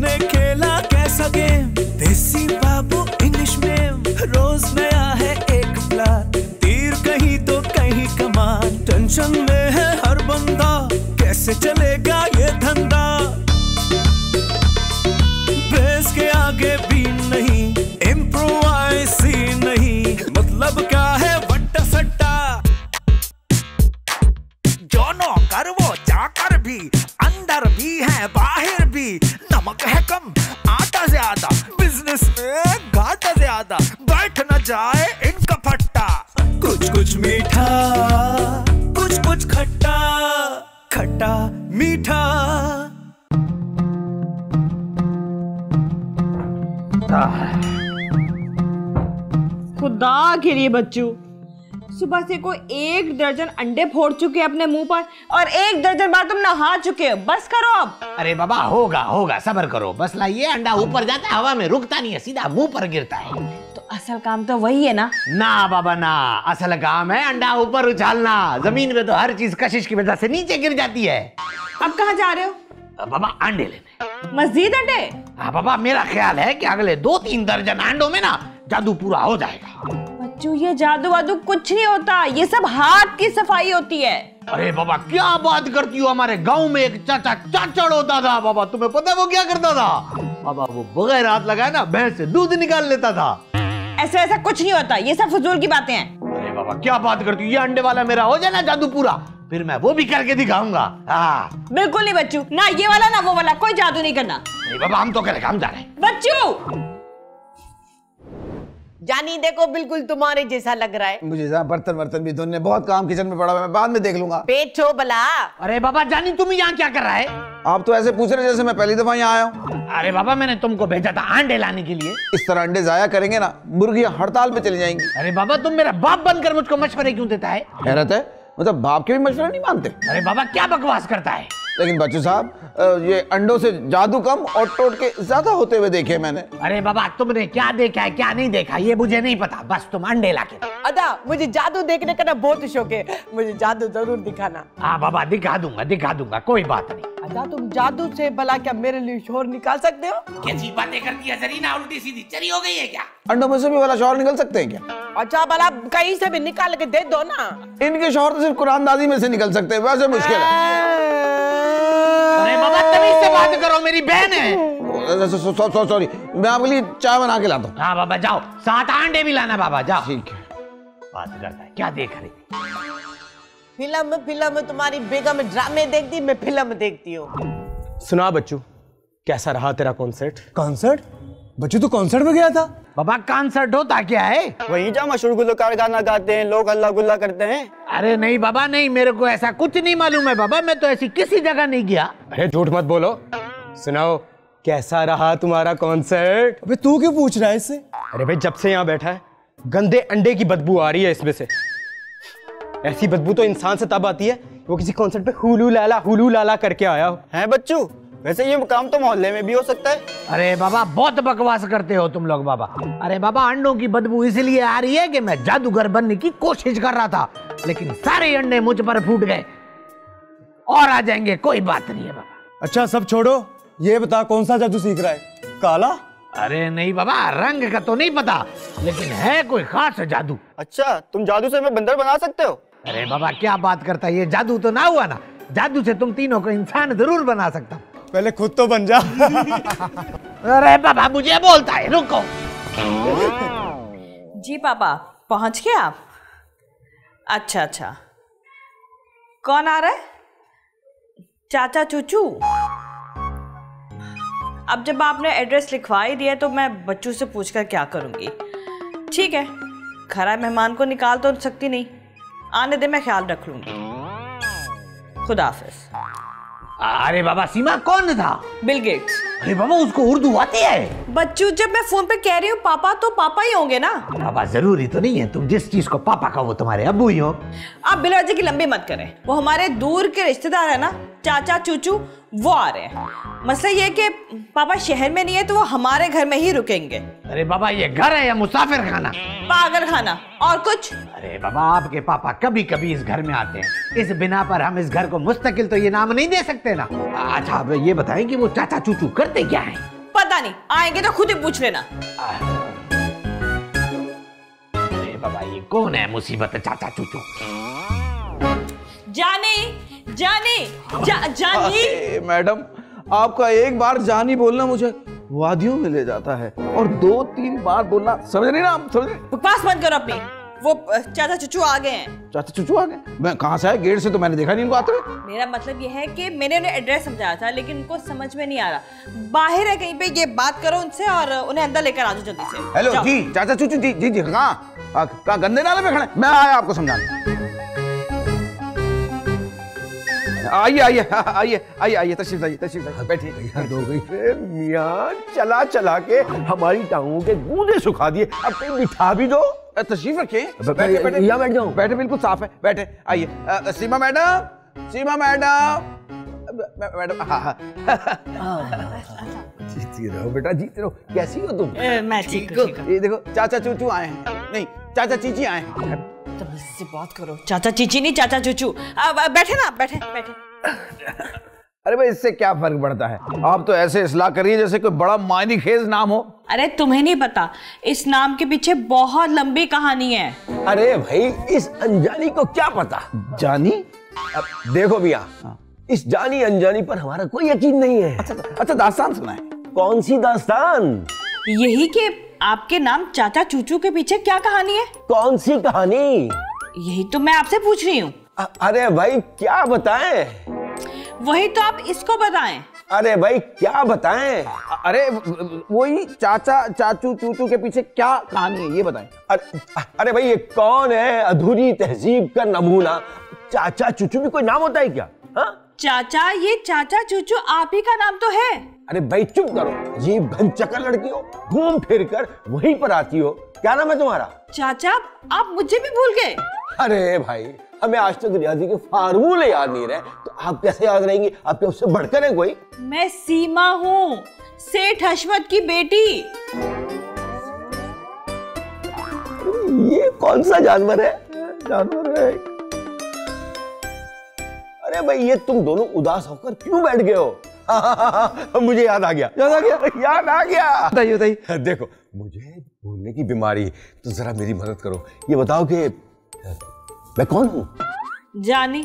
हमने खेला कैसा गेम? देसी बाबू इंग्लिश में। रोज नया है एक प्लान। तीर कहीं तो कहीं कमान टेंशन में है हर बंदा। कैसे चलेगा ये धंधा? बिज़नेस में घाटा ज़्यादा बैठ न जाए इनका फट्टा। कुछ कुछ मीठा कुछ कुछ खट्टा खट्टा मीठा। खुदा के लिए बच्चू। सुबह से कोई एक दर्जन अंडे फोड़ चुके अपने मुँह पर और एक दर्जन बार तुम नहा चुके हो। बस करो अब। अरे बाबा होगा होगा सबर करो। बस लाइए अंडा ऊपर जाता है हवा में रुकता नहीं है सीधा मुँह पर गिरता है। तो असल काम तो वही है ना? ना बाबा ना असल काम है अंडा ऊपर उछालना। ज़मीन में तो हर चीज़ कशिश की वजह से नीचे गिर जाती है। अब कहाँ जा रहे हो? बाबा अंडे लेने। मस्जिद अंडे? हाँ बाबा मेरा ख्याल है कि अगले दो तीन दर्जन अंडों में ना जादू पूरा हो जाएगा। बच्चू ये जादू वादू कुछ नहीं होता। ये सब हाथ की सफ़ाई होती है। अरे बाबा क्या बात करती हो हमारे गाँव में एक चाचा चाचड़ होता था बाबा? तुम्हें पता वो क्या करता था? बाबा वो बगैर हाथ लगाए ना भैंस से दूध निकाल लेता था। ऐसा ऐसा कुछ नहीं होता। ये सब फजूल की बातें हैं। अरे बाबा क्या बात करती हो? ये अंडे वाला मेरा हो जाए ना जादू पूरा फिर मैं वो भी करके दिखाऊँगा। हाँ। बिल्कुल नहीं बच्चू। ना ये वाला ना वो वाला। कोई जादू नहीं करना। नहीं बाबा हम तो करेगा हम जा रहे हैं। बच्चू! जानी देखो बिल्कुल तुम्हारे जैसा लग रहा है। मुझे बर्तन वर्तन भी धोने बहुत काम किचन में पड़ा हुआ है मैं बाद में देख लूँगा। पेट छो भला। अरे बाबा जानी तुम यहाँ क्या कर रहा है? आप तो ऐसे पूछ रहे जैसे मैं पहली दफ़ा यहाँ आया हूँ। अरे बाबा मैंने तुमको भेजा था अंडे लाने के लिए। इस तरह अंडे जाया करेंगे ना मुर्गियाँ हड़ताल पे चली जाएँगी। अरे बाबा तुम मेरा बाप बनकर मुझको मशवरे क्यों देता है? हैरत है? मतलब बाप के भी मशवरा नहीं मानते? अरे बाबा क्या बकवास करता है? लेकिन बच्चू साहब ये अंडों से जादू कम और टोट के ज़्यादा होते हुए देखे मैंने। अरे बाबा तुमने क्या देखा है क्या नहीं देखा? ये मुझे नहीं पता। बस तुम अंडे लाके। अदा मुझे जादू देखने का ना बहुत शौक है। मुझे जादू ज़रूर दिखाना। हाँ बाबा दिखा दूँगा दिखा दूँगा कोई बात नहीं। अदा तुम जादू से भला क्या मेरे लिए शोर निकाल सकते हो? कैसी बातें करती है जरीना उल्टी सीधी चरी हो गई है क्या? अंडों में से भी वाला शौहर निकल सकते हैं क्या? अच्छा भला कहीं से भी निकाल के दे दो ना। इनके शोर तो सिर्फ़ कुरानदाजी में से निकल सकते हैं वैसे मुश्किल है। अरे बाबा तमीज से बात करो मेरी बहन है। सो- सो- सो- सो- सॉरी मैं आपके लिए चाय बना के लाता हूँ। हाँ बाबा जाओ सात अंडे भी लाना बाबा जाओ। ठीक है। बात करता है क्या देख रही फ़िल्म फ़िल्म तुम्हारी बेगम ड्रामे देखती मैं फ़िल्म देखती हूँ। सुना बच्चू कैसा रहा तेरा कॉन्सर्ट कॉन्सर्ट बच्चू तो कॉन्सर्ट में गया था? बाबा कॉन्सर्ट होता क्या है? वहीं जा मशहूर गुलकार गाना गाते हैं लोग हल्ला गुल्ला करते हैं। अरे नहीं बाबा नहीं मेरे को ऐसा कुछ नहीं मालूम है बाबा मैं तो ऐसी किसी जगह नहीं गया। अरे झूठ मत बोलो। सुनाओ कैसा रहा तुम्हारा कॉन्सर्ट अबे तू क्यों पूछ रहा है इससे? अरे भाई जब से यहाँ बैठा है गंदे अंडे की बदबू आ रही है इसमें से। ऐसी बदबू तो इंसान से तब आती है वो किसी कॉन्सर्ट पे हुलू लाला हुलू लाला करके आया हो। है बच्चू? वैसे ये काम तो मोहल्ले में भी हो सकता है। अरे बाबा बहुत बकवास करते हो तुम लोग बाबा। अरे बाबा अंडों की बदबू इसलिए आ रही है कि मैं जादूगर बनने की कोशिश कर रहा था लेकिन सारे अंडे मुझ पर फूट गए। और आ जाएँगे कोई बात नहीं है बाबा। अच्छा सब छोड़ो। ये बता कौन सा जादू सीख रहा है? काला? अरे नहीं बाबा रंग का तो नहीं पता लेकिन है कोई खास जादू। अच्छा तुम जादू से हमें बंदर बना सकते हो? अरे बाबा क्या बात करता है? ये जादू तो ना हुआ ना। जादू से तुम तीनों को इंसान ज़रूर बना सकता। हूँ। पहले खुद तो बन जा। अरे बाबा मुझे बोलता है रुको। जी पापा पहुँच गए आप? अच्छा अच्छा। कौन आ रहा है? चाचा चूचू? अब जब आपने एड्रेस लिखवा ही दिया तो मैं बच्चों से पूछकर क्या करूँगी? ठीक है घर आए मेहमान को निकाल तो सकती नहीं। आने दे मैं ख्याल रख लूँगी। खुदा हाफिज अरे बाबा सीमा कौन था? बिल गेट्स अरे बाबा उसको उर्दू आती है। बच्चू जब मैं फ़ोन पे कह रही हूँ पापा तो पापा ही होंगे ना? बाबा ज़रूरी तो नहीं है तुम जिस चीज़ को पापा का वो तुम्हारे अबू ही हो। आप बिलर्जी की लंबी मत करें। वो हमारे दूर के रिश्तेदार है ना चाचा चूचू वो आ रहे हैं। मसला ये कि पापा शहर में नहीं है तो वो हमारे घर में ही रुकेंगे। अरे बाबा ये घर है या मुसाफिर खाना पागल खाना और कुछ? अरे बाबा आपके पापा कभी कभी इस घर में आते हैं। इस बिना पर हम इस घर को मुस्तकिल तो ये नाम नहीं दे सकते ना। अच्छा अब ये बताएँ कि वो चाचा चूचू कर करते क्या है? पता नहीं आएँगे तो खुद ही पूछ लेना। अरे बाबा ये कौन है मुसीबत? चाचा चूचू। जानी जानी जा, जानी। मैडम आपका एक बार जानी बोलना मुझे वादियों में ले जाता है और दो तीन बार बोलना समझ रही ना आप समझ? बकवास बंद करो अपनी। वो चाचा चुचू आ गए हैं। चाचा चुचू आ गए? मैं कहाँ से आया? गेट से तो मैंने देखा नहीं इनको आते हुए मेरा मतलब ये है कि मैंने उन्हें एड्रेस समझाया था लेकिन उनको समझ में नहीं आ रहा। बाहर है कहीं पे ये बात करो उनसे और उन्हें अंदर लेकर आ जाओ जल्दी से। हेलो जी चाचा चुचू जी जी जी कहाँ? कहाँ गंदे नाले में खड़े मैं आया आपको समझाने। आइए आइए आइए आइए आइए तशरीफ़ लाइए तशरीफ़ लाइए। बैठिए हद हो गई। रे मियाँ चला चला के हमारी टांगों के गूंदे सुखा दिए। अब कहीं बिठा भी दो। तशरीफ़ रखिए ब- बैठे बैठे। यहाँ बैठ जाऊँ? बैठे बिल्कुल साफ़ है। बैठे आइए। Seema madam Seema madam. Madam हाँ हाँ। जीती रहो बेटा जीते रहो। कैसी हो तुम? मैं ठीक हूँ ये देखो चाचा चूचू आए हैं। नहीं चाचा चीची आए हैं। तमीज से बात करो। चाचा चीची नहीं चाचा चूचू। बैठे ना बैठे बैठे। अरे भाई इससे क्या फ़र्क पड़ता है? आप तो ऐसे इसलाह करिए जैसे कोई बड़ा मायनी खेज नाम हो। अरे तुम्हें नहीं पता इस नाम के पीछे बहुत लंबी कहानी है। अरे भाई इस अनजानी को क्या पता? जानी? अब देखो भैया इस जानी अनजानी पर हमारा कोई यकीन नहीं है। अच्छा अच्छा दास्तान सुना है कौन सी दास्तान? यही कि आपके नाम चाचा चूचू के पीछे क्या कहानी है? कौन सी कहानी? यही तो मैं आपसे पूछ रही हूँ। अरे भाई क्या बताएँ? वही तो आप इसको बताएँ। अरे भाई क्या बताएँ? अरे वही चाचा चाचू चूचू के पीछे क्या कहानी है ये बताएँ। अरे अरे भाई ये कौन है? अधूरी तहजीब का नमूना। चाचा चूचू भी कोई नाम होता है क्या? हाँ? चाचा ये चाचा चूचू आप ही का नाम तो है। अरे भाई चुप करो। अजीब घनचक्कर लड़की हो। घूम फिर कर वहीं पर आती हो। क्या नाम है तुम्हारा? चाचा आप मुझे भी भूल गए। अरे भाई हमें आज तक रियाजी के फार्मूले याद नहीं रहे। तो आप कैसे याद रहेंगे? आप क्या उससे बढ़कर है कोई? मैं सीमा हूँ सेठ हशमत की बेटी। ये कौन सा जानवर है? जानवर है। अरे भाई ये तुम दोनों उदास होकर क्यों बैठ गए हो? मुझे याद आ गया। याद आ गया? याद आ गया। बताइए बताइए। देखो मुझे भूलने की बीमारी तो जरा मेरी मदद करो। ये बताओ कि मैं कौन हूँ? जानी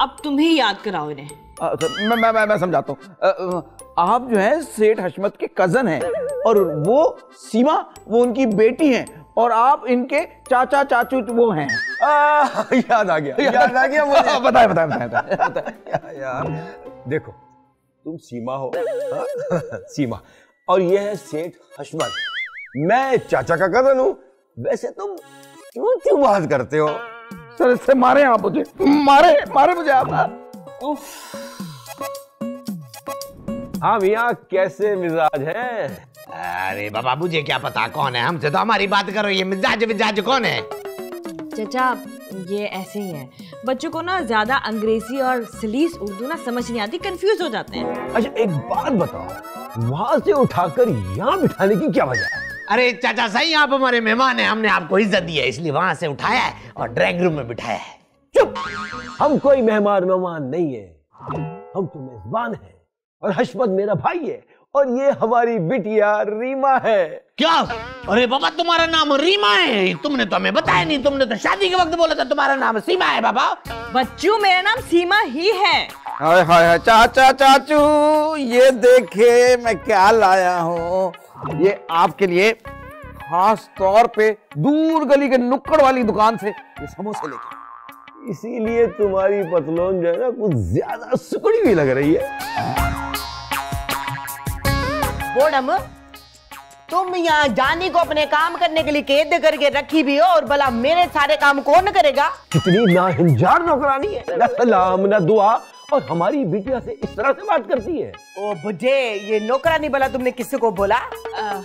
अब तुम ही याद कराओ इन्हें। मैं मैं मैं, मैं समझाता हूँ। आप जो है सेठ हशमत के कज़न हैं और वो सीमा वो उनकी बेटी हैं और आप इनके चाचा चाचू वो हैं। याद आ गया याद आ गया मुझे। बताए बताए बताए बताए। बताए। यार देखो तुम सीमा हो हाँ? सीमा। और ये है सेठ हशमत। मैं चाचा का कज़न हूँ। वैसे तुम क्यों क्यों बात करते हो? सर इससे मारे आप मुझे। मारे मारे मुझे आप। हाँ भैया कैसे मिजाज है? अरे बाबा मुझे क्या पता कौन है? हमसे तो हमारी बात करो ये मिजाज मिजाज कौन है? चाचा ये ऐसे ही है। बच्चों को ना ज़्यादा अंग्रेज़ी और सलीस उर्दू ना समझ नहीं आती कंफ्यूज हो जाते हैं। अच्छा एक बात बताओ वहाँ से उठाकर यहाँ बिठाने की क्या वजह है? अरे चाचा, सही आप हमारे मेहमान हैं, हमने आपको इज़्ज़त दी है, इसलिए वहाँ से उठाया है और ड्राइंग रूम में बिठाया है। चुप। हम कोई मेहमान मेहमान नहीं है। हम तो मेजबान हैं और हशमत मेरा भाई है। और ये हमारी बिटिया रीमा है। क्या? अरे बाबा तुम्हारा नाम रीमा है। तुमने तो हमें बताया नहीं तुमने तो शादी के वक्त बोला था तुम्हारा नाम सीमा है बाबा। बच्चू मेरा नाम सीमा ही है। हाय हाय हाय चाचा चाचू ये देखे मैं क्या लाया हूँ। ये आपके लिए खास तौर पे दूर गली के नुक्कड़ वाली दुकान से ये समोसे लेके इसीलिए तुम्हारी पतलोन जो है ना कुछ ज़्यादा सुकड़ी हुई लग रही है। बोडम तुम यहाँ जानी को अपने काम करने के लिए कैद करके रखी भी हो और भला मेरे सारे काम कौन करेगा? कितनी नाहिंजार नौकरानी है। न सलाम न दुआ और हमारी बिटिया से इस तरह से बात करती है। ओ बुढ़े ये नौकरानी भला तुमने किसी को बोला? अ,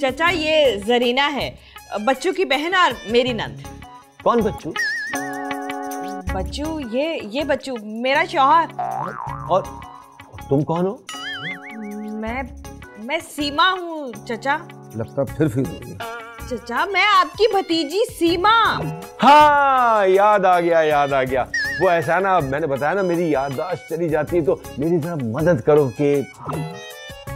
चाचा ये जरीना है। बच्चों की बहन और मेरी नंद। कौन बच्चू? बच्चू ये ये बच्चू मेरा शौहर। और तुम कौन हो? मैं मैं सीमा हूँ चचा। लगता फिर फिर चचा मैं आपकी भतीजी सीमा। हाँ याद आ गया याद आ गया। वो ऐसा ना मैंने बताया ना मेरी याददाश्त चली जाती है तो मेरी जरा मदद करो कि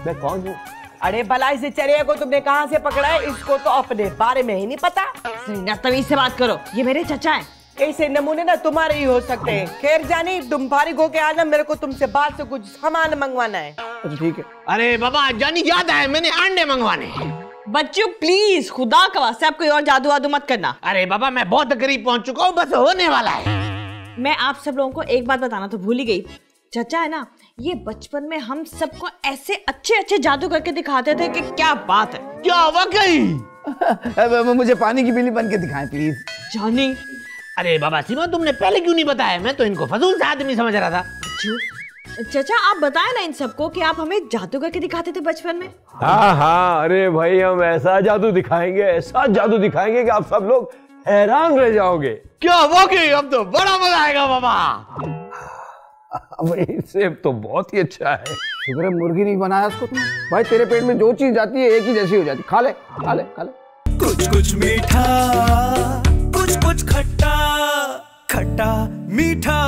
मैं कौन हूँ? अरे भला इसे चढ़िया को तुमने कहाँ से पकड़ा है? इसको तो अपने बारे में ही नहीं पता। सरीना तमीज से बात करो। ये मेरे चचा हैं। ऐसे नमूने ना तुम्हारे ही हो सकते हैं। खैर जानी तुम फारिग होके आ जाओ मेरे को तुमसे बात से कुछ सामान मंगवाना है। अच्छा ठीक है। अरे बाबा जानी याद है मैंने अंडे मंगवाने हैं। बच्चों प्लीज़ खुदा का वास्ते आप कोई और जादू वादू मत करना। अरे बाबा मैं बहुत करीब पहुँच चुका हूँ बस होने वाला है। मैं आप सब लोगों को एक बात बताना तो भूल ही गई। चचा है ना ये बचपन में हम सबको ऐसे अच्छे अच्छे जादू करके दिखाते थे कि क्या बात है। क्या वाकई? मुझे पानी की बिल्ली बन के दिखाए प्लीज़ जानी अरे बाबा सीमा तुमने पहले क्यों नहीं बताया? मैं तो इनको फजूल से आदमी समझ रहा था। चचा आप बताएँ ना इन सबको कि आप हमें जादू करके दिखाते थे बचपन में। हाँ हाँ अरे भाई हम ऐसा जादू दिखाएँगे ऐसा जादू दिखाएँगे कि आप सब लोग हैरान रह जाओगे। क्या वाकई अब तो बड़ा मज़ा आएगा बाबा। भाई सेब तो बहुत ही अच्छा है। शुक्र है मुर्गी नहीं बनाया उसको भाई तेरे पेट में जो चीज़ जाती है एक ही जैसी हो जाती खा ले खा ले खा ले। कुछ कुछ मीठा कुछ कुछ खट्टा खट्टा मीठा।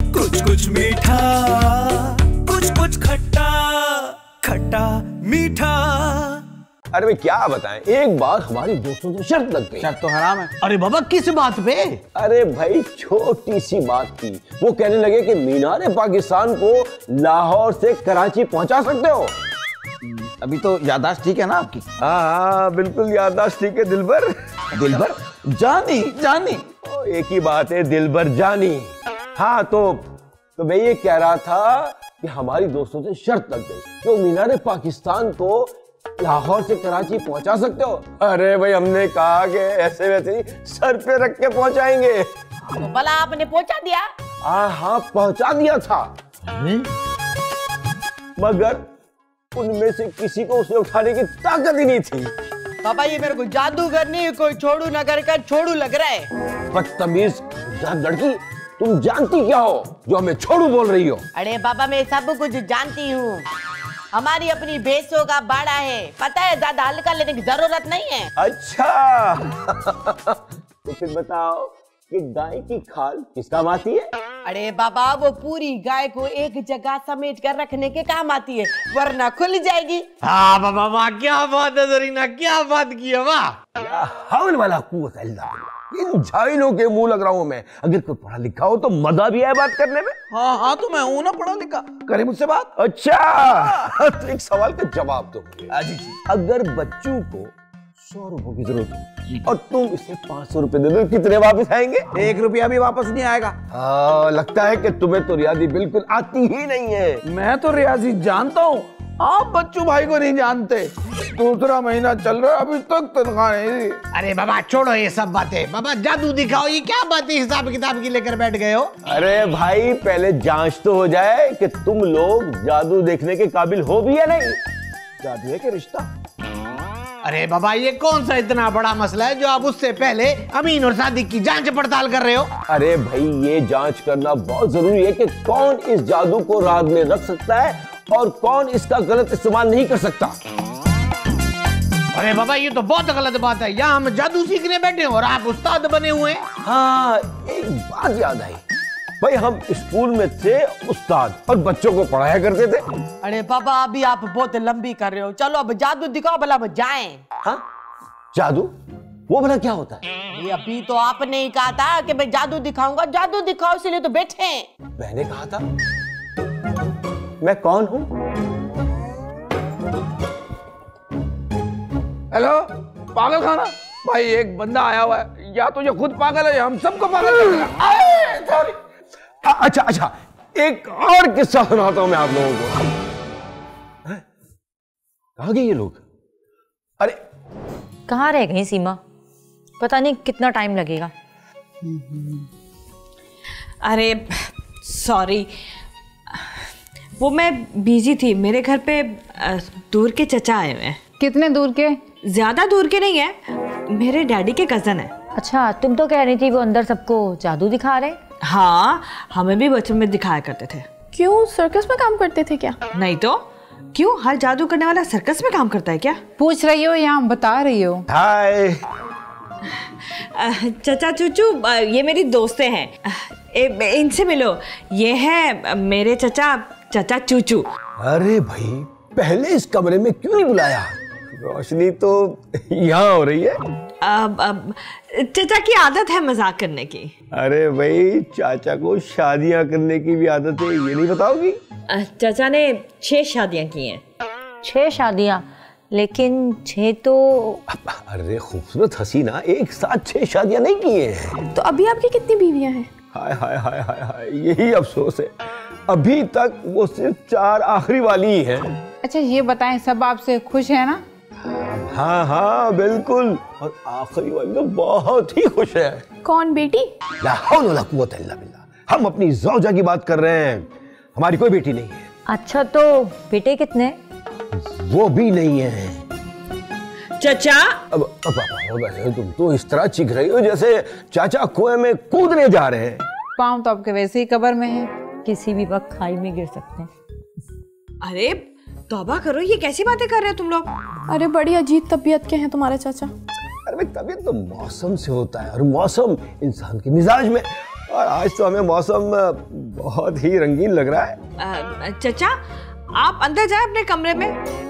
कुछ कुछ मीठा कुछ कुछ खट्टा खट्टा मीठा। अरे भाई क्या बताएँ? एक बार हमारी दोस्तों से शर्त लग गई। शर्त तो हराम है। अरे बाबा किस बात पे? अरे भाई छोटी सी बात थी वो कहने लगे कि मीनार पाकिस्तान को लाहौर से कराची पहुँचा सकते हो। अभी तो यादाश्त ठीक है ना आपकी? हाँ हाँ बिल्कुल याददाश्त ठीक है दिलबर दिलबर जानी जानी। ओ, एक ही बात है दिलबर जानी। हाँ तो तो मैं ये कह रहा था कि हमारी दोस्तों से शर्त लग गई। कि वो मीनार पाकिस्तान को लाहौर से कराची पहुँचा सकते हो? अरे भाई हमने कहा कि ऐसे वैसे सर पे रख के पहुंचाएँगे। तो भला आपने पहुँचा दिया? हाँ हाँ पहुँचा दिया था। मगर उनमें से किसी को उसे उठाने की ताकत ही नहीं थी। पापा ये मेरे को जादूगर नहीं कोई छोड़ू नगर का छोड़ू लग रहा है। बदतमीज लड़की तुम जानती क्या हो जो हमें छोड़ू बोल रही हो? अरे बाबा मैं सब कुछ जानती हूँ। हमारी अपनी भैंसों का बाड़ा है। पता है ज़्यादा हल्का लेने की ज़रूरत नहीं है। अच्छा। तो फिर बताओ कि गाय की खाल किस काम आती है? अरे बाबा वो पूरी गाय को एक जगह समेट कर रखने के काम आती है वरना खुल जाएगी। हाँ बाबा वाह क्या बात है जरीना क्या बात की है वाह। हवन वाला कुत अल्लाह इन झाइलों के मुँह लग रहा हूँ मैं। अगर कोई पढ़ा लिखा हो तो मज़ा भी है बात करने में। हाँ हाँ तो मैं हूँ ना पढ़ा लिखा। करे मुझसे बात? अच्छा तो एक सवाल का जवाब दो मुझे। हाँ जी। अगर बच्चों को सौ रुपए की ज़रूरत हो। और तुम इसे पाँच सौ रुपए दे दो कितने वापस आएँगे? एक रुपया भी वापस नहीं आएगा। हाँ लगता है कि तुम्हें तो रियाजी बिल्कुल आती ही नहीं है। मैं तो रियाजी जानता हूँ। आप बच्चू भाई को नहीं जानते। दूसरा महीना चल रहा है अभी तक तनख्वाह नहीं दी। अरे बाबा छोड़ो ये सब बातें। बाबा जादू दिखाओ ये क्या बातें हिसाब किताब की लेकर बैठ गए हो? अरे भाई पहले जाँच तो हो जाए कि तुम लोग जादू देखने के काबिल हो भी या नहीं। जादू है कि रिश्ता? अरे बाबा ये कौन सा इतना बड़ा मसला है जो आप उससे पहले अमीन और सादिक की जाँच पड़ताल कर रहे हो? अरे भाई ये जाँच करना बहुत ज़रूरी है कि कौन इस जादू को राज में रख सकता है और कौन इसका गलत इस्तेमाल नहीं कर सकता। अरे बाबा ये तो बहुत गलत बात है। यहाँ हम जादू सीखने बैठे हैं और आप उस्ताद बने हुए हैं। हाँ एक बात याद आई। भाई हम स्कूल में थे उस्ताद और बच्चों को पढ़ाया करते थे। अरे बाबा अभी आप बहुत लंबी कर रहे हो। चलो अब जादू दिखाओ भला हम जाएँ। हाँ? जादू? वो भला क्या होता है? ये अभी तो आपने ही कहा था कि मैं जादू दिखाऊँगा। जादू दिखाओ इसलिए तो बैठे मैंने कहा था मैं कौन हूँ? हेलो पागल खाना? भाई एक बंदा आया हुआ है। या तो ये खुद पागल है या हम सबको पागल कर अच्छा अच्छा एक और किस्सा सुनाता हूँ मैं आप लोगों को। हैं? कहाँ गए ये लोग? अरे कहाँ रह गई सीमा? पता नहीं कितना टाइम लगेगा। अरे सॉरी वो मैं बिज़ी थी मेरे घर पे दूर के चचा आए हुए हैं। कितने दूर के? ज़्यादा दूर के नहीं है मेरे डैडी के कज़न है। अच्छा तुम तो कह रही थी वो अंदर सबको जादू दिखा रहे। हाँ हमें भी बचपन में दिखाया करते थे। क्यों? सर्कस में काम करते थे क्या? नहीं तो? क्यों? हर जादू करने वाला सर्कस में काम करता है क्या? पूछ रही हो या बता रही हो। हाय चचा चूचू ये मेरी दोस्तें हैं। इनसे मिलो। ये है मेरे चचा चचा चूचू। अरे भाई पहले इस कमरे में क्यों नहीं बुलाया? रोशनी तो यहाँ हो रही है। चचा की आदत है मज़ाक करने की। अरे भाई चाचा को शादियाँ करने की भी आदत है ये नहीं बताओगी? चाचा ने छह शादियाँ की हैं। छह शादियाँ लेकिन छह तो अरे खूबसूरत हसीना एक साथ छह शादियाँ नहीं की हैं। तो अभी आपकी कितनी बीवियाँ हैं? हाय हाय हाय हाय हाय यही अफसोस है। अभी तक वो सिर्फ़ चार आखिरी वाली ही है। अच्छा ये बताएँ सब आपसे खुश है ना? हाँ हाँ बिल्कुल। और आखिरी वाली तो बहुत ही खुश है। कौन बेटी? ला हौल वला कुव्वत इल्ला बिल्लाह हम अपनी जौजा की बात कर रहे हैं। हमारी कोई बेटी नहीं है। अच्छा तो बेटे कितने? वो भी नहीं है। चचा? अब अब, अब, अब तुम तो इस तरह चिख रही हो जैसे चाचा कुएँ में कूदने जा रहे हैं। पाँव तो आपके वैसे ही कबर में है। किसी भी वक्त खाई में गिर सकते हैं। अरे तौबा करो ये कैसी बातें कर रहे हो तुम लोग? अरे बड़ी अजीब तबीयत के हैं तुम्हारे चाचा। अरे भाई तबीयत तो मौसम से होता है और मौसम इंसान के मिजाज में। और आज तो हमें मौसम बहुत ही रंगीन लग रहा है। चचा आप अंदर जाए अपने कमरे में।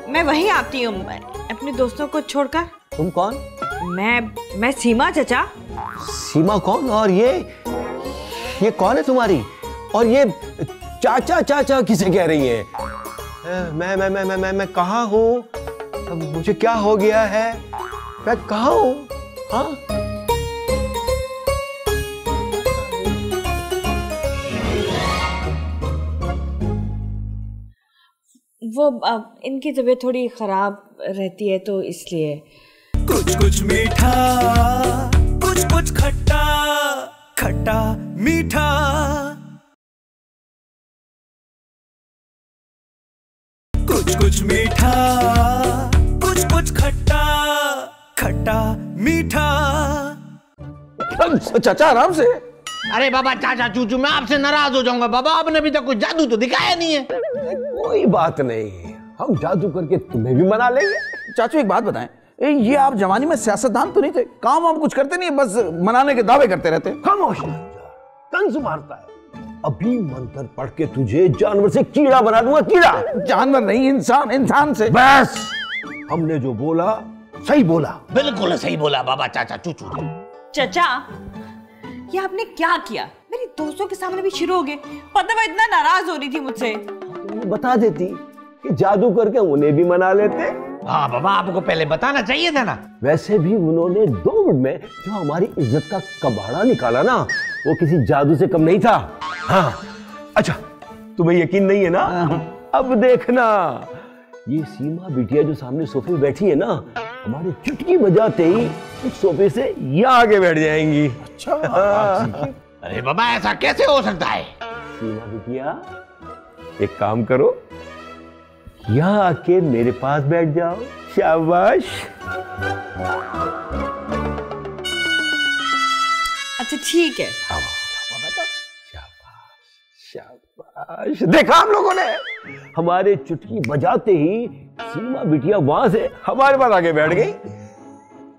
मैं वहीं आती हूँ अपने दोस्तों को छोड़कर। तुम कौन? मैं मैं सीमा चचा। सीमा कौन? और ये ये कौन है तुम्हारी? और ये चाचा चाचा किसे कह रही है? मैं मैं मैं मैं मैं, मैं कहाँ हूँ? अब मुझे क्या हो गया है? मैं कहाँ हूँ? हाँ? वो इनकी तबीयत थोड़ी खराब रहती है तो इसलिए। कुछ कुछ मीठा कुछ कुछ खट्टा खट्टा मीठा। कुछ कुछ मीठा कुछ कुछ खट्टा खट्टा मीठा। चाचा आराम से। अरे बाबा चाचा चूचू मैं आपसे नाराज़ हो जाऊँगा। बाबा आपने अभी तक कुछ जादू तो दिखाया नहीं है। कोई बात नहीं। हम जादू करके तुम्हें भी मना लेंगे। चाचू एक बात बताएँ। ए, ये आप जवानी में सियासतदान तो नहीं थे? काम वाम कुछ करते नहीं बस मनाने के दावे करते रहते खामोश। तंज मारता है। अभी मंत्र पढ़ के तुझे जानवर से कीड़ा बना दूँगा कीड़ा। जानवर नहीं इंसान इंसान से। बस। हमने जो बोला सही बोला। बिल्कुल सही बोला बाबा चाचा चूचू। चचा ये आपने क्या किया? मेरी दोस्तों के सामने भी शुरू हो गए। पता मैं इतना नाराज़ हो रही थी मुझसे। बता देती कि जादू करके उन्हें भी मना लेते। हाँ बाबा आपको पहले बताना चाहिए था ना। वैसे भी उन्होंने दो मिनट में जो हमारी इज़्ज़त का कबाड़ा निकाला ना वो किसी जादू से कम नहीं था। हाँ अच्छा तुम्हें यकीन नहीं है ना? अब देखना ये सीमा बिटिया जो सामने सोफे बैठी है ना हमारे चुटकी बजाते ही उस सोफे से ये आगे बैठ जाएँगी। अच्छा अरे बाबा ऐसा कैसे हो सकता है? सीमा बिटिया एक काम करो यहाँ आके मेरे पास बैठ जाओ। शाबाश। अच्छा ठीक है। शाबाश देखा हम लोगों ने? हमारे चुटकी बजाते ही सीमा बिटिया वहाँ से हमारे पास आके बैठ गई।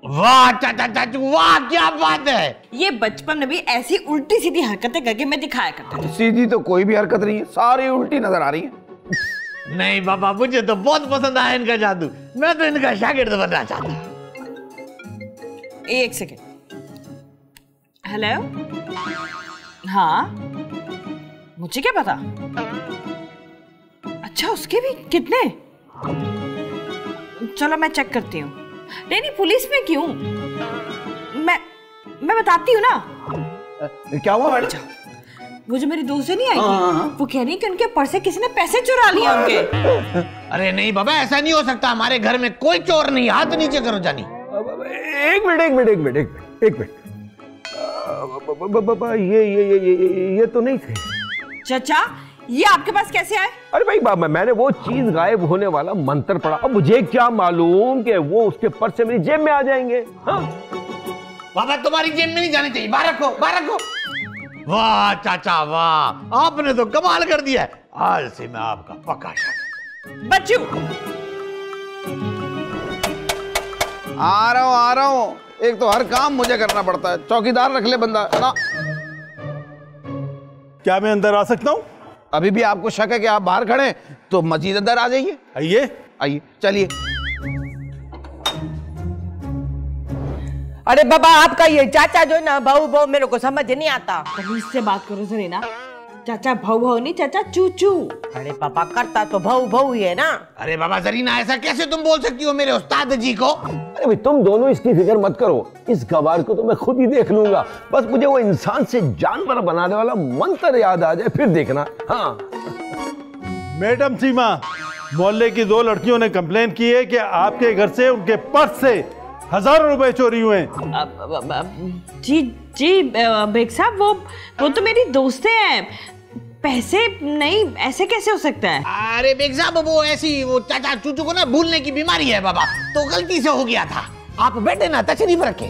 वाह चाचा चाचू वाह क्या बात है। ये बचपन में भी ऐसी उल्टी सीधी हरकतें करके मैं दिखाया करता था। सीधी तो कोई भी हरकत नहीं है सारी उल्टी नज़र आ रही है। नहीं बाबा मुझे तो बहुत पसंद आया इनका जादू। मैं तो इनका शागिर्द बनना चाहता एक सेकेंड हेलो हाँ? मुझे क्या पता? अच्छा उसके भी कितने? चलो मैं चेक करती हूँ। नहीं नहीं पुलिस में क्यों? मैं मैं बताती हूँ ना। क्या हुआ? मैडम वो जो मेरी दोस्त नहीं आई हाँ, हाँ, थी हाँ। वो कह रही कि उनके पर्स से किसी ने पैसे चुरा लिए उनके। अरे नहीं बाबा ऐसा नहीं हो सकता। हमारे घर में कोई चोर नहीं हाथ नीचे करो जानी। एक मिनट एक मिनट एक मिनट एक मिनट एक मिनट। ये ये ये- ये तो नहीं थे। चाचा ये आपके पास कैसे आए? अरे भाई बाबा मैंने वो चीज़ गायब होने वाला मंत्र पढ़ा। अब मुझे क्या मालूम कि वो उसके पर्स से मेरी जेब में आ जाएँगे हाँ? बाबा तुम्हारी जेब में नहीं जानी चाहिए। बाहर रखो बाहर रखो। वाह चाचा वाह। आपने तो कमाल कर दिया है। आज से मैं आपका पक्का बच्चू। आ रहा हूँ आ रहा हूँ। एक तो हर काम मुझे करना पड़ता है। चौकीदार रख ले बंदा ना? क्या मैं अंदर आ सकता हूँ? अभी भी आपको शक है कि आप बाहर खड़े हैं, तो मजीद अंदर आ जाइए। आइए। आइए चलिए। अरे बाबा आपका ये चाचा जो है ना भाऊ भाऊ मेरे को समझ नहीं आता। तमीज से बात करो जरीना चाचा भाऊ भाऊ नहीं चाचा चूचू। अरे पापा करता तो भाऊ भाऊ ही है ना। अरे बाबा जरीना ऐसा कैसे तुम बोल सकती हो मेरे उस्ताद जी को? अरे भाई तुम दोनों इसकी फ़िक्र मत करो। इस गवार को तो मैं खुद ही देख लूँगा। बस मुझे वो इंसान से जानवर बनाने वाला मंत्र याद आ जाए फिर देखना। हाँ। मैडम सीमा मोहल्ले की दो लड़कियों ने कंप्लेन की है कि आपके घर से उनके पर्स से हज़ारों रुपए चोरी हुए हैं। जी जी बेग साहब वो वो तो मेरी दोस्तें हैं। पैसे नहीं ऐसे कैसे हो सकता है? अरे बेग साहब वो ऐसी वो चाचा चूचू को ना भूलने की बीमारी है बाबा। तो गलती से हो गया था। आप बैठे ना तशरीफ़ रखे।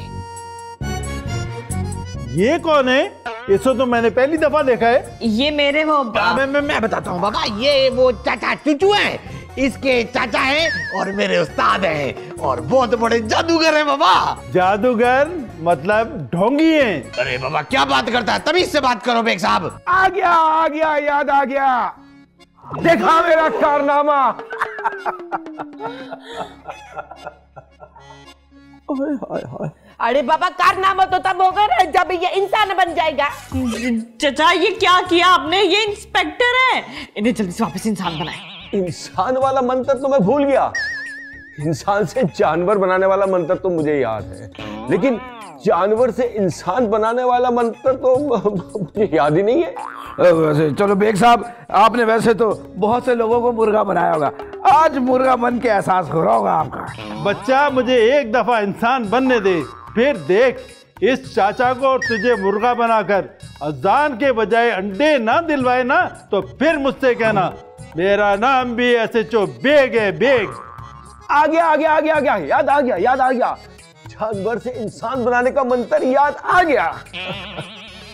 ये कौन है? इसको तो मैंने पहली दफ़ा देखा है। ये मेरे वो मैं, मैं, मैं बताता हूँ बाबा। ये वो चाचा चूचू हैं। इसके चाचा हैं और मेरे उस्ताद हैं। और बहुत बड़े जादूगर हैं बाबा। जादूगर मतलब ढोंगी हैं। अरे बाबा क्या बात करता है? तमीज से बात करो बेग साहब। आ गया आ गया याद आ गया। देखा मेरा कारनामा। अरे बाबा कारनामा तो तब होगा ना जब ये इंसान बन जाएगा। चाचा ये क्या किया आपने? ये इंस्पेक्टर है। इन्हें जल्दी से वापस इंसान बनाए। इंसान वाला मंत्र तो मैं भूल गया। इंसान से जानवर बनाने वाला मंत्र तो मुझे याद है। लेकिन जानवर से इंसान बनाने वाला मंत्र तो मुझे याद ही नहीं है। वैसे चलो बेग साहब आपने वैसे तो बहुत से लोगों को मुर्गा बनाया होगा। आज मुर्गा बन के एहसास हो रहा होगा आपका। बच्चा मुझे एक दफ़ा इंसान बनने दे। फिर देख इस चाचा को तुझे मुर्गा बनाकर अजान के बजाय अंडे ना दिलवाए ना तो फिर मुझसे कहना मेरा नाम भी ऐसे चो बेग है बेग आ गया आ गया आ गया आ गया याद आ गया याद आ गया। जानवर से इंसान बनाने का मंत्र याद आ गया।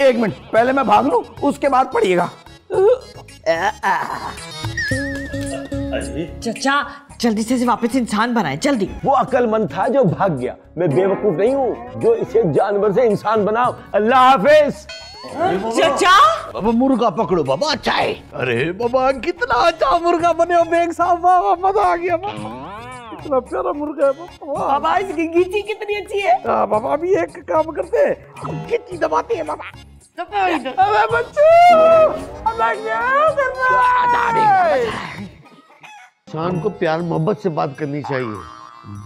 एक मिनट पहले मैं भाग लू उसके बाद पढ़िएगा। चाचा जल्दी से वापस इंसान बनाए जल्दी। वो अक्लमंद था जो भाग गया। मैं बेवकूफ़ नहीं हूँ जो इसे जानवर से इंसान बनाओ। अल्लाह हाफिज। चाचा? बाबा मुर्गा पकड़ो बाबा अच्छा है। अरे बाबा कितना अच्छा मुर्गा बने हो बेग साहब वाह वाह, मज़ा आ गया बाबा। इतना प्यारा मुर्गा है बाबा। बाबा इसकी गीची कितनी अच्छी है? हाँ, बाबा अभी एक काम करते हैं। कितनी दबाते हैं बाबा। अबे बच्चों! इंसान को प्यार मोहब्बत से बात करनी चाहिए।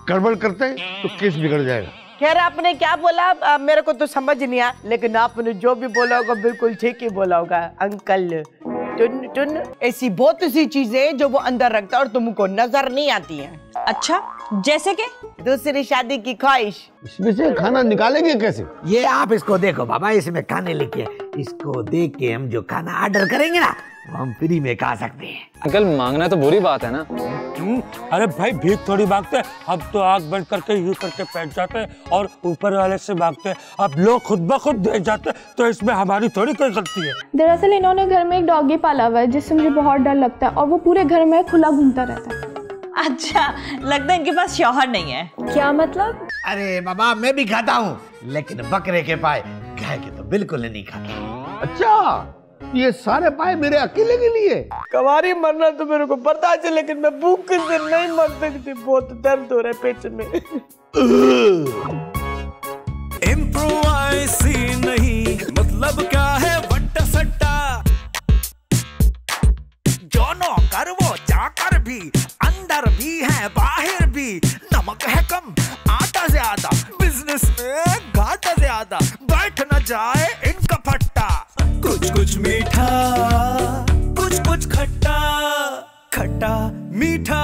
गड़बड़ करते हैं तो केस बिगड़ जाएगा। खैर आपने क्या बोला? आ, मेरे को तो समझ नहीं आया लेकिन आपने जो भी बोला होगा बिल्कुल ठीक ही बोला होगा अंकल। टुन टुन ऐसी बहुत सी चीज़ें जो वो अंदर रखता है और तुमको नज़र नहीं आती हैं। अच्छा जैसे कि? दूसरी शादी की ख्वाहिश। इसमें से खाना निकालेंगे कैसे? ये आप इसको देखो बाबा इसमें खाने लिखे इसको देख के हम जो खाना ऑर्डर करेंगे ना वो हम फ्री में खा सकते हैं। अंकल मांगना तो बुरी बात है ना? अरे भाई भीख थोड़ी मांगते हैं। अब तो आग बंद करके यूँ करके बैठ जाते हैं और ऊपर वाले से मांगते हैं। अब लोग खुद ब खुद दे जाते हैं तो इसमें हमारी थोड़ी कोई गलती है। दरअसल इन्होंने घर में एक डॉगी पाला हुआ है जिससे मुझे बहुत डर लगता है और वो पूरे घर में खुला घूमता रहता है। अच्छा लगता है इनके पास शौहर नहीं है। क्या मतलब? अरे बाबा मैं भी खाता हूँ लेकिन बकरे के पाए गाय के तो बिल्कुल नहीं खाता। अच्छा ये सारे पाए मेरे अकेले के लिए। कवारी मरना तो मेरे को पता है लेकिन मैं भूख से नहीं मर सकती बहुत दर्द हो रहा है पेट में। इम्प्रोवाइसी नहीं मतलब क्या है वट्टा सट्टा दोनों कर वो जाकर भी अंदर भी है बाहर भी। नमक है कम आटा ज़्यादा बिज़नेस में घाटा ज़्यादा बैठ न जाए। कुछ मीठा कुछ कुछ खट्टा खट्टा मीठा।